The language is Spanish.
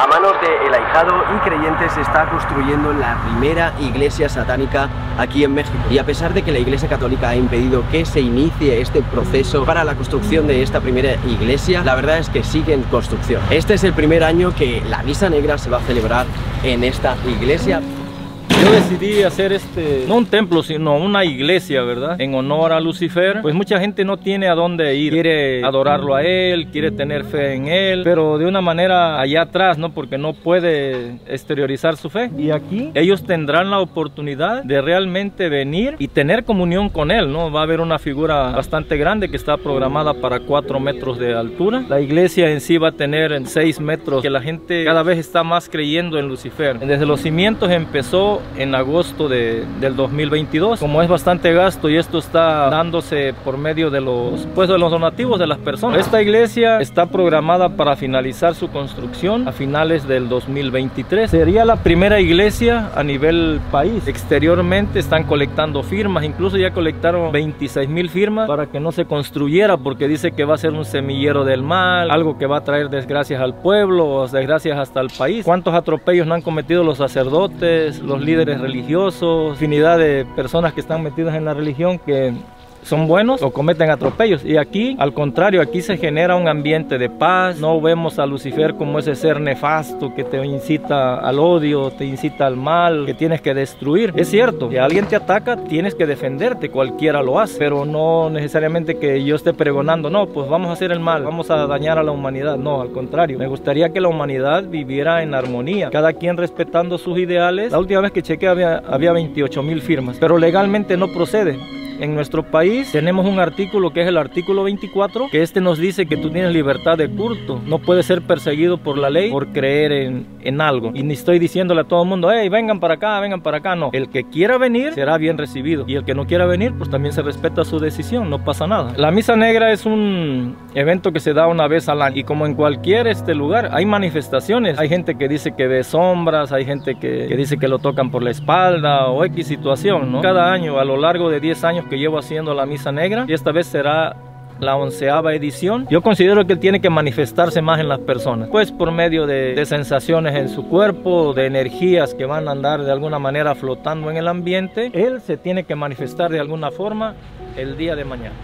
A manos de El Ahijado y creyentes se está construyendo la primera iglesia satánica aquí en México. Y a pesar de que la iglesia católica ha impedido que se inicie este proceso para la construcción de esta primera iglesia, la verdad es que sigue en construcción. Este es el primer año que la misa negra se va a celebrar en esta iglesia. Yo decidí hacer este, no un templo, sino una iglesia, ¿verdad? En honor a Lucifer. Pues mucha gente no tiene a dónde ir. Quiere adorarlo a él, quiere tener fe en él, pero de una manera allá atrás, ¿no? Porque no puede exteriorizar su fe. Y aquí ellos tendrán la oportunidad de realmente venir y tener comunión con él, ¿no? Va a haber una figura bastante grande que está programada para 4 metros de altura. La iglesia en sí va a tener en 6 metros, que la gente cada vez está más creyendo en Lucifer. Desde los cimientos empezó en agosto de, del 2022. Como es bastante gasto y esto está dándose por medio de los, pues, de los donativos de las personas. Esta iglesia está programada para finalizar su construcción a finales del 2023. Sería la primera iglesia a nivel país. Exteriormente están colectando firmas, incluso ya colectaron 26 mil firmas para que no se construyera porque dice que va a ser un semillero del mal, algo que va a traer desgracias al pueblo, desgracias hasta el país. ¿Cuántos atropellos no han cometido los sacerdotes, los líderes religiosos, infinidad de personas que están metidas en la religión que son buenos o cometen atropellos. Y aquí, al contrario, aquí se genera un ambiente de paz. No vemos a Lucifer como ese ser nefasto que te incita al odio, te incita al mal, que tienes que destruir. Es cierto, si alguien te ataca, tienes que defenderte, cualquiera lo hace, pero no necesariamente que yo esté pregonando, no, pues vamos a hacer el mal, vamos a dañar a la humanidad. No, al contrario, me gustaría que la humanidad viviera en armonía, cada quien respetando sus ideales. La última vez que chequeé había, había 28 mil firmas, pero legalmente no procede. En nuestro país tenemos un artículo que es el artículo 24, que este nos dice que tú tienes libertad de culto, no puedes ser perseguido por la ley por creer en, en algo. Y ni estoy diciéndole a todo el mundo, hey, vengan para acá, vengan para acá. No, el que quiera venir será bien recibido. Y el que no quiera venir, pues también se respeta su decisión, no pasa nada. La misa negra es un evento que se da una vez al año. Y como en cualquier este lugar, hay manifestaciones. Hay gente que dice que ve sombras, hay gente que, que dice que lo tocan por la espalda o X situación, ¿no? Cada año, a lo largo de 10 años que llevo haciendo la misa negra y esta vez será la onceava edición. Yo considero que él tiene que manifestarse más en las personas, pues por medio de, de, sensaciones en su cuerpo, de energías que van a andar de alguna manera flotando en el ambiente, él se tiene que manifestar de alguna forma el día de mañana.